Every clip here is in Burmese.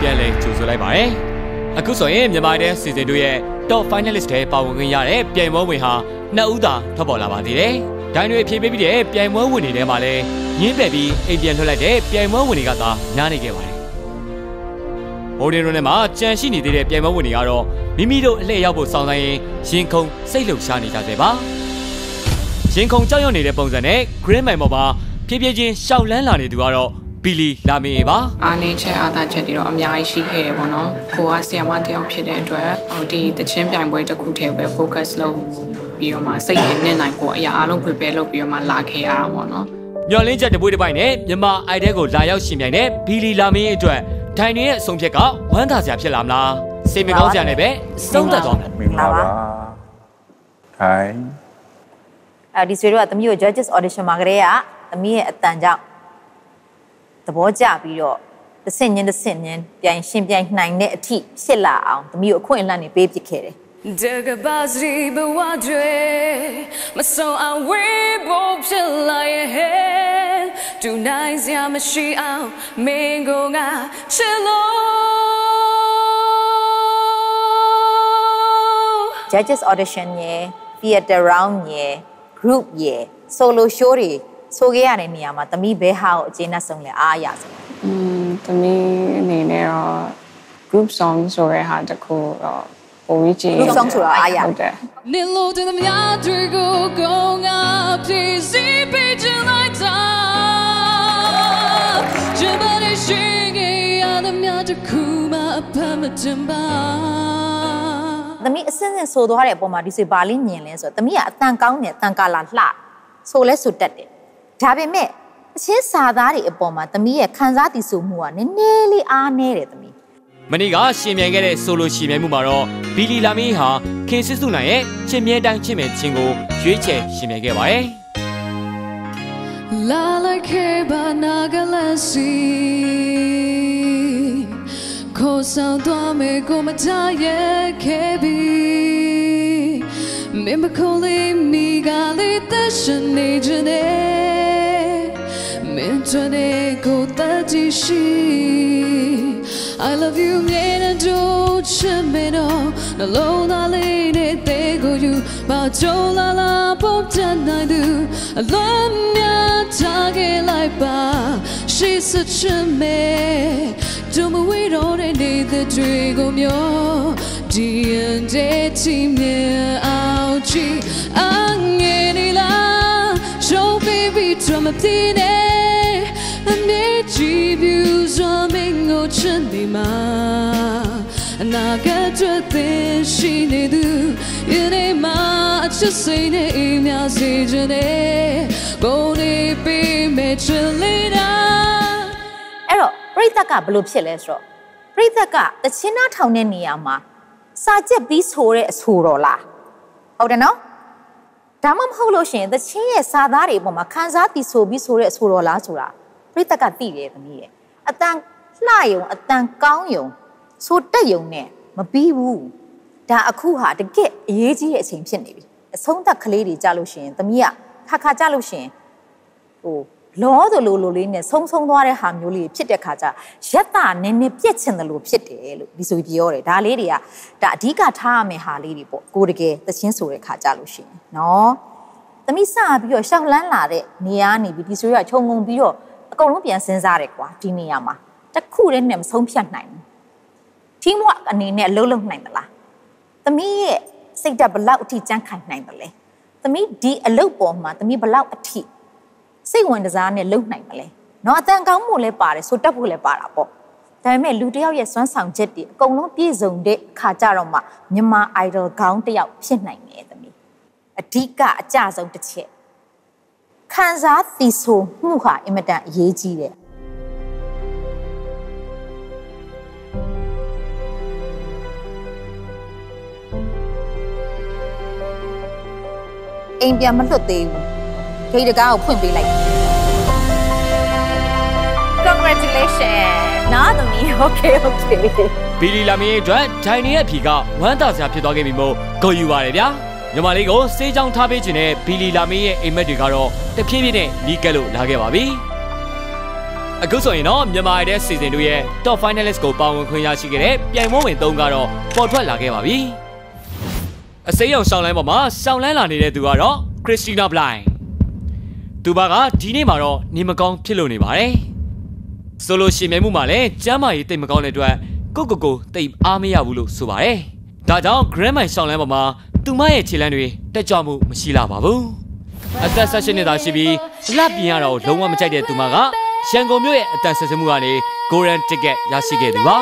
ပြန်လည်ကြိုဆိုလိုက်ပါတယ်အခုဆိုရင်မြန်မာတဲ့စီစဉ်တို့ရဲ့ top finalist တွေပါဝင်ခွင့်ရတဲ့ပြိုင်ပွဲဝင်ဟာနှစ်ဦးသာထွက်ပေါ်လာပါသေးတယ်ဒိုင်းတွေဖြည့်ပေးပြီးတဲ့ပြိုင်ပွဲဝင်တွေထဲမှာလည်းရင်းပယ်ပြီးအိမ်ပြန်ထွက်လိုက်တဲ့ပြိုင်ပွဲဝင်တွေကသာများနေခဲ့ပါတယ်ဟိုဒီရိုနဲ့မှာကြံရှိနေသေးတဲ့ပြိုင်ပွဲဝင်တွေကတော့မိမိတို့အလှည့်ရောက်ဖို့စောင့်ဆိုင်ရင်ရင်ခုန်စိတ်လှုပ်ရှားနေကြသေးပါရင်ခုန်ကြောက်ရွံ့နေတဲ့ပုံစံနဲ့ green mine ပေါ်မှာဖြည်းဖြည်းချင်းရှောက်လန်းလာနေသူကတော့ ဘီလီလာမင်းပါအားနေချက်အားသာချက်တွေတော့အများကြီးရှိခဲ့ရပေါ့နော်ကိုကဆီယမတယောက်ဖြစ်တဲ့အတွက်ဟိုဒီတချင်းပြိုင်ပွဲတစ်ခုတည်းပဲ focus လုပ်ပြီးတော့မှစိတ်ရင်းနဲ့နိုင်ကိုအရာအလုံး prepare လုပ်ပြီးတော့မှလာခဲ့ရတာပေါ့နော်မျော်လင့်ချက်တပွေးတစ်ပိုက်နဲ့မြန်မာအိုက်တဲကိုလာရောက်ရှင်ပြိုင်တဲ့ဘီလီလာမင်းအတွက်ဒိုင်တွေရဲ့အဆုံးဖြတ်ကဝမ်းသာစရာဖြစ်လာမလားစိတ်မကောင်းစရာနဲ့ပဲဆုံးသက်သွားမယ်မင်္ဂလာပါခိုင်အဲဒီဆွေတို့ကသမီးကို judges audition မှာကလေးကသမီးရဲ့အတန်ကြောင့် သဘောကျပြီးတော့တစ်ဆင့်ချင်းတစ်ဆင့်ချင်းပြိုင်ရှင်ပြိုင်နိုင်တဲ့အထိဖြစ်လာအောင်သမီးကိုအခွင့်အလမ်းတွေပေးပစ်ခဲ့တယ် Daga bazri bawadre Maso awe bo pila ye he Tonight ya mashi ao Mingo nga chilo judges audition ရယ် theater round ရယ် group ရယ် solo show တွေ ဆိုခဲ့ရတဲ့နေရာမှာသမီးဘဲဟာကိုအကျဉ်းနဲ့ဆုံးလဲအားရဆုံးอืมသမီးအနေနဲ့တော့ group song ဆိုတဲ့ဟာတစ်ခုတော့ပုံကြီးကြည့် group song ဆိုတာအားရဟုတ်တယ် Nilo de the mya drigo go nga Please be like ta Jabari shingi ya the mya de kuma apamatimba သမီးအစင်းစင်းဆိုသွားတဲ့အပေါ်မှာဒီဆွေဘာလေးမြင်လဲဆိုတော့သမီးကအတန်ကောင်းတယ်အတန်ကာလာလှဆိုလဲဆိုတတ်တယ် ဒါပေမဲ့အချင်းစာသားတွေအပေါ်မှာသမီးရဲ့ခံစားတည်ဆိုမှုကနည်းနည်းလေးအားနည်းတယ်သမီးမနေ့ကရှင်ပြိုင်ခဲ့တဲ့ဆိုလိုရှင်ပြိုင်မှုမှာတော့ဘီလီလာမင်းဟာခင်စစ်စုနိုင်ရဲ့ချင်မြဲတိုင်းချင်မဲ့ချင်းကိုရွေးချယ်ရှင်ပြိုင်ခဲ့ပါတယ် La like keba nagalasi Ko sao tua me ko mata ye kebi Mimba koli mi gali tashan I love you me na do chameno na lo na le ne te go you. Ba jo la la do. I love me ta ge lai ba. She such a mess. do we don't need the drigo myo di an de ti me au chi ang ni la. Show baby drum up the up the I made you views on me go chandi ma အနာဂတ်အတွက်သင်ရှိနေသူယနေ့မှအချစ်စိတ်နဲ့အိမ်များစေခြင်းနဲ့ကိုယ်နေပေးမဲ့ချစ်လေးတာအဲ့တော့ပြိသက်ကဘယ်လိုဖြစ်လဲဆိုတော့ပြိသက်ကတချင်းနာထောင်တဲ့နေရာမှာစာကြက်ပြီးဆိုတဲ့အဆိုတော်လားဟုတ်တယ်နော်ဒါမှမဟုတ်လို့ရှိရင်တချင်းရဲ့စာသားတွေအပေါ်မှာခန်းစားတည်ဆိုပြီးဆိုတဲ့အဆိုတော်လားဆိုတာ ပြိသက်ကသိတယ်သမီးရဲ့အတန်လှယုံအတန်ကောင်းယုံဆိုတက်ယုံနဲ့မပြီးဘူးဒါအခုဟာတကယ့်အရေးကြီးတဲ့အချိန်ဖြစ်နေပြီအဆုံးသက်ကလေးတွေကြလို့ရှိရင်သမီးကခါခါကြလို့ရှိရင်ဟိုလောသလိုလိုလေးနဲ့ဆုံးဆုံးသွားတဲ့ဟာမျိုးလေးဖြစ်တဲ့ခါကျရက်တာနည်းနည်းပြက်ချင်တယ်လို့ဖြစ်တယ်လို့ဒီဆိုပြောတယ်ဒါလေးတွေကဒါအဓိကထားရမယ့်ဟာလေးတွေပေါ့ကိုတကယ်သချင်းဆိုတဲ့ခါကြလို့ရှိရင်နော်သမီးစပြီးတော့ရှောက်လန်းလာတဲ့နေရာနေပြီးဒီဆိုရခြုံငုံပြီးတော့အ ကုန်လုံးပြန်စဉ်းစားတယ်ကွာဒီနေရာမှာတခုတည်းနဲ့မဆုံးဖြတ်နိုင်ဘူး teamwork အနေနဲ့အလုပ်လုပ်နိုင်မလားသမီးရဲ့စိတ်ဓာတ်ဘလောက်အထိကြံ့ခိုင်နိုင်မလဲသမီးဒီအလုပ်ပေါ်မှာသမီးဘလောက်အထိစိတ်ဝင်စားနဲ့လုပ်နိုင်မလဲနော်အတန်ကောင်းမှုလည်းပါတယ်ဆိုတက်ဖို့လည်းပါတာပေါ့ဒါပေမဲ့လူတစ်ယောက်ရဲ့စွမ်းဆောင်ချက်တွေအကုန်လုံးပြည့်စုံတဲ့အခါကြတော့မှမြန်မာ idol ခေါင်းတစ်ယောက်ဖြစ်နိုင်တယ်သမီးအဓိကအကြဆုံးတစ်ချက် ခံစားသီဆိုမှုဟာအင်မတန်အရေးကြီးတယ်အိမ်ပြန်မလွတ်သေးဘူးဂိတ်တကားကိုဖွင့်ပေးလိုက် congratulations နော်သမီး okay okay ဘီလီလာမင်းရဲ့အတွက်ဒိုင်နေရဲ့အဖြီကဝမ်းသာစရာဖြစ်သွားခဲ့ပြီမို့ဂုဏ်ယူပါရဗျာ ညီမလေးကိုစေးချောင်းထားပေးခြင်းနဲ့ဘီလီလာမင်းရဲ့အိမ်မက်တွေကတော့တဖြည်းဖြည်းနဲ့နီးကပ်လို့လာခဲ့ပါပြီအခုဆိုရင်တော့မြန်မာရဲ့ season 2ရဲ့ top finalist ကိုပါဝင်ခွင့်ရရှိခဲ့တဲ့ပြိုင်ပွဲဝင်၃ကတော့ပေါ်ထွက်လာခဲ့ပါပြီအစိမ်းရောင်ရှောင်းလိုင်းပေါ်မှာရှောင်းလန်းလာနေတဲ့သူကတော့ Christina Blind သူဘာကဒီနေ့မှာတော့နေမကောင်းဖြစ်လို့နေပါတယ်ဆိုလိုရှင်မြမှုမှာလည်းကျမ်းမာရေးတိတ်မကောင်းတဲ့အတွက်ကိုကိုကိုတိတ်အားမရဘူးလို့ဆိုပါတယ်ဒါကြောင့် Grand Mine ရှောင်းလန်းပေါ်မှာ သူမရဲ့ခြေလမ်းတွေတက်ကြွမှုမရှိလာပါဘူးအသက်16နှစ်သားရှိပြီးအလှပြင်ရတာကိုလုံးဝမကြိုက်တဲ့သူမကရန်ကုန်မြို့ရဲ့အတန်ဆက်စမှုကနေ Golden Ticket ရရှိခဲ့သူပါ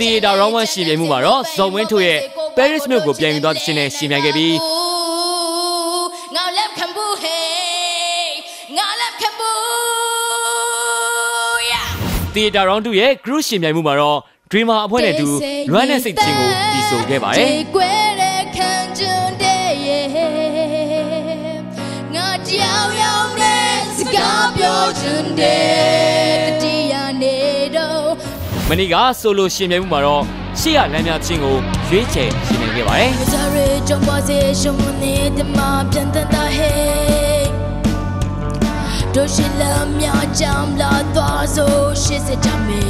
တီတာရောင်းဝမ်ရှင်ပြိုင်မှုမှာတော့ဇော်ဝင်းထွေရဲ့ Paris မြို့ကိုပြန်ယူသွားတဲ့ရှင်နဲ့ရှင်ပြိုင်ခဲ့ပြီးငါလက်ခံဘူးဟေးငါလက်ခံဘူး yeah တီတာရောင်းတူရဲ့ group ရှင်ပြိုင်မှုမှာတော့ Dreamer အဖွဲ့နဲ့အတူ Run နဲ့စိတ်ချင်းကိုတီးဆိုခဲ့ပါတယ်ဒီကွယ်တဲ့ခံကျွန်းတဲ့ရဲ့ငါကြောင်ရောင်တဲ့စကားပြောချင်တဲ့တတိယနေတော့မနေ့ကဆိုလိုရှင်ပြိုင်မှုမှာတော့ရှေ့ရလမ်းများချင်းကိုရွေးချယ်ရှင်ပြိုင်ခဲ့ပါတယ်ဇာရေကြုံပါစေရှုံးမနေတဲ့မှာပြန်တန်တာဟဲ့တို့ရှိလမ်းများကြမ်းလာသွားဆိုရှစ်စကြမေ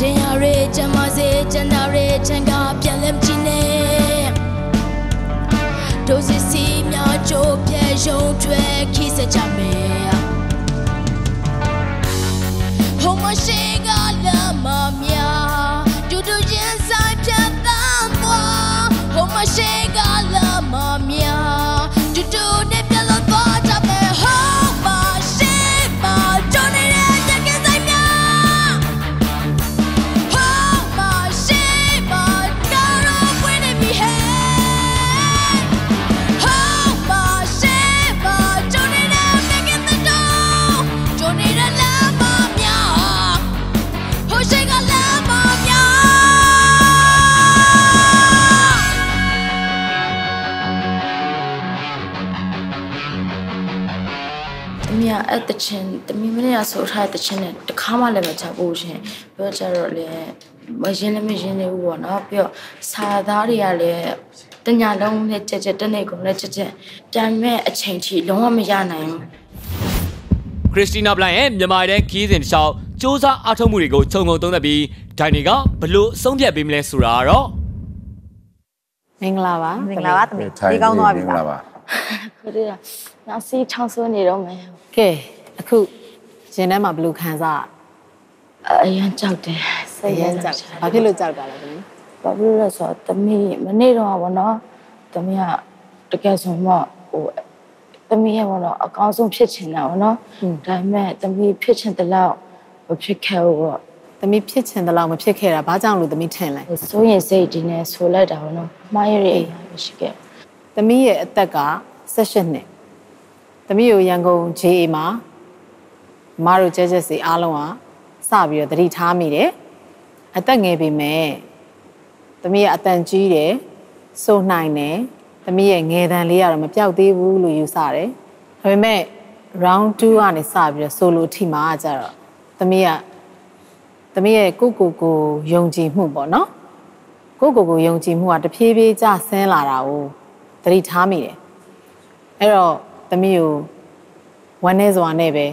တင်ရရေကြမ်းပါစေကျန်တာရေချန်ကပြန်လဲမကြည့်နဲ့တို့စစ်စီများကြိုးပြဲရုံတွေခိစကြမေဟို တမီးကအဲ့တချင်းတမီးမနေ့ကဆိုထားတဲ့တချင်းနဲ့တခါမှလည်းမချဘူးရှင်ပြောကြတော့လေမရင်လည်းမရင်နေဘူးပေါ့နော်ပြီးတော့စာသားတွေကလည်းတညာလုံးနဲ့ကြက်ကြက်တက်နေကုန်နဲ့ကြက်ကြက်ပြန်မဲ့အချိန်ထိလုံးဝမရနိုင်ဘူးခရစ်စတီနာဘလိုင်ရဲ့မြန်မာတဲ့ခီးစဉ်တစ်လျှောက်စ조사အားထုတ်မှုတွေကိုခြုံငုံသုံးသပ်ပြီးဒိုင်တွေကဘလို့အဆုံးဖြတ်ပေးမလဲဆိုတာကတော့မင်္ဂလာပါမင်္ဂလာပါသမီးထိုင်ဒီကောင်းသွားပြီမ င်္ဂလားလာပါခရီးကနာစီချောင်းဆွနေတော့မယ်ကဲအခုရင်ထဲမှာဘယ်လိုခံစားအရန်ကြောက်တယ်စိအတ်ရရန်မ်းကြောကြောက်က်တာဘာဖြစ်လို့ကြောက်တာလဲသမီးဘာဖြစ်လို့လဲဆိုတော့တမီးမနေ့တော့ဘောနော်တမီးကတကယ်ဆိုမှဟိုတမီးရဲ့ဘောနော်အကောင်းဆုံးဖြစ်ချင်တာဘောနော်ဒါပေမဲ့တမီးဖြစ်ချင်တဲ့လောက်မဖြစ်ခဲ့ဘူးပေါ့သမီးဖြစ်ချင်တဲ့လောက်မဖြစ်ခဲ့တာဘာကြောင့်လို့သမီးထင်လဲစိုးရင်စိတ်ဒီနဲ့ဆိုလိုက်တာဘောနော်မှားရရဲ့မရှိခဲ့ သမီးရဲ့အသက်က18နှစ်သမီးကိုရန်ကုန် JA မှာမမတို့ကျဲကျက်စီအားလုံးကစပြီးတော့သတိထားမိတယ်အသက်ငယ်ပေမဲ့သမီးရဲ့အတန်ကြီးတယ်စိုးနိုင်တယ်သမီးရဲ့ငယ်တန်းလေးကတော့မပြောက်သေးဘူးလို့ယူဆတယ်ဒါပေမဲ့ round 2ကနေစပြီးတော့ solo အထိမှာကြတော့သမီးကသမီးရဲ့ကိုကိုကိုယုံကြည်မှုပေါ့နော်ကိုယ့်ကိုယ်ကိုယုံကြည်မှုကတဖြည်းဖြည်းကျဆင်းလာတာကို သတိထားမိတယ်အဲ့တော့သမီးကိုဝမ်းနေစွာနဲ့ပဲ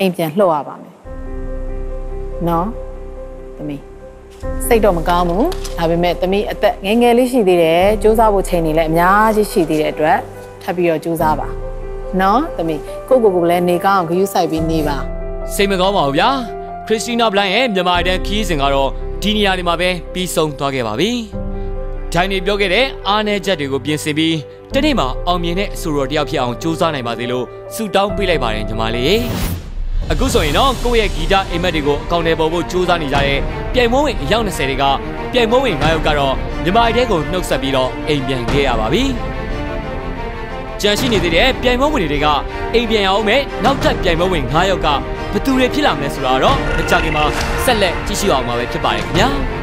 အိမ်ပြန်လှုပ်ရပါမယ်နော်သမီးစိတ်တော့မကောင်းဘူးဒါပေမဲ့သမီးအသက်ငယ်ငယ်လေးရှိသေးတယ်စူးစမ်းဖို့ချိန်နေလည်းအများကြီးရှိသေးတဲ့အတွက်ထပ်ပြီးတော့စူးစမ်းပါနော်သမီးကိုယ့်ကိုယ်ကိုလည်းနေကောင်းအောင်ဂရုစိုက်ပြီးနေပါစိတ်မကောင်းပါဘူးဗျာခရစ်စတီနာဘလိုင်ရဲ့မြန်မာတဲ့ခီးစဉ်ကတော့ဒီနေရာဒီမှာပဲပြီးဆုံးသွားခဲ့ပါပြီ ဒိုင်နေပြောခဲ့တဲ့အားနည်းချက်တွေကိုပြင်ဆင်ပြီးတနေ့မှာအောင်မြင်တဲ့အဆိုတော်တယောက်ဖြစ်အောင်ကြိုးစားနိုင်ပါသေးလို့ဆုတောင်းပေးလိုက်ပါတယ်ညီမလေးအခုဆိုရင်တော့ကိုယ့်ရဲ့ဂီတအိမ်မက်တွေကိုအကောင့်ထဲပေါ်ဖို့ကြိုးစားနေကြတဲ့ပြိုင်မွေးဝင်အယောက်20တွေကပြိုင်မွေးဝင်9ယောက်ကတော့မြန်မာတဲ့ကိုနှုတ်ဆက်ပြီးတော့အိမ်ပြန်ခဲ့ရပါပြီကြံရှိနေသေးတဲ့ပြိုင်မွေးဝင်တွေကအိမ်ပြန်ရအောင်မဲ့နောက်ထပ်ပြိုင်မွေးဝင်9ယောက်ကဘသူတွေဖြစ်လာမလဲဆိုတာတော့မကြခင်မှာဆက်လက်ကြည့်ရှုအောင်မှာပဲဖြစ်ပါတယ်ခင်ဗျာ